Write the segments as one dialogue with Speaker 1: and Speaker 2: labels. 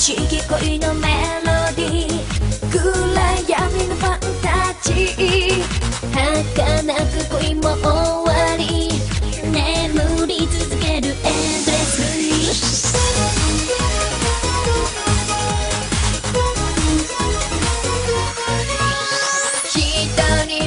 Speaker 1: しい恋の down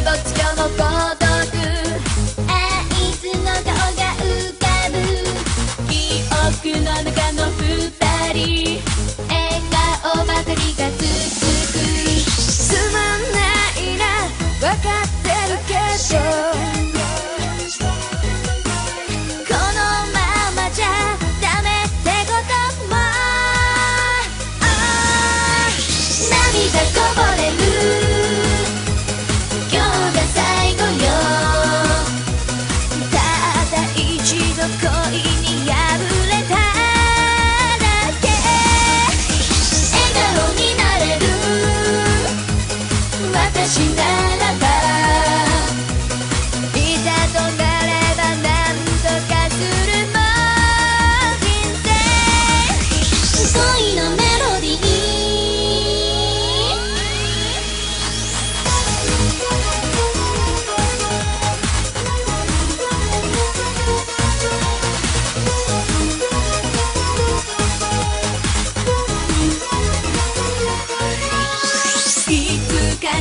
Speaker 1: 永遠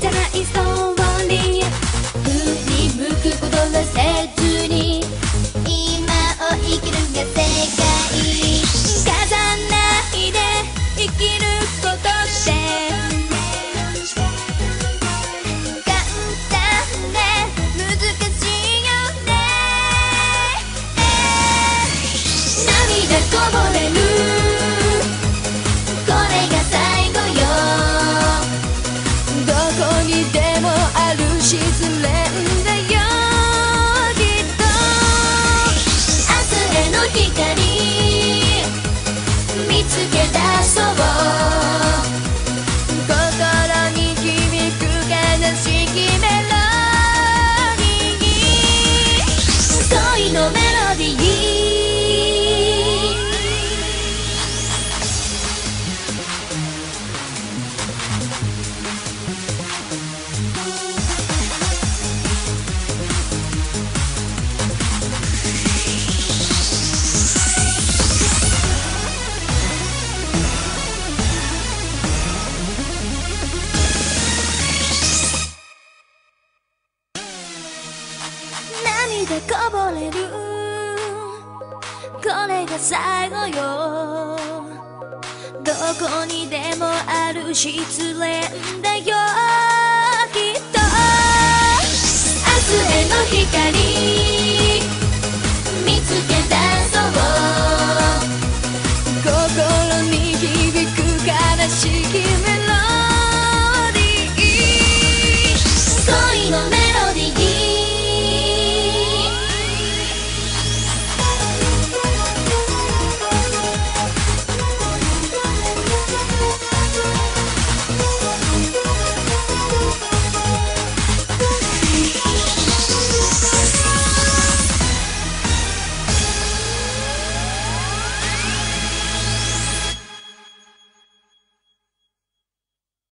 Speaker 1: じゃないストーリー振り向くことはせずに今を生きるが世界飾らないで生きることってこぼれる泪こぼれる。これが最後よ。どこにでもある失恋だよ。きっと。明日への光。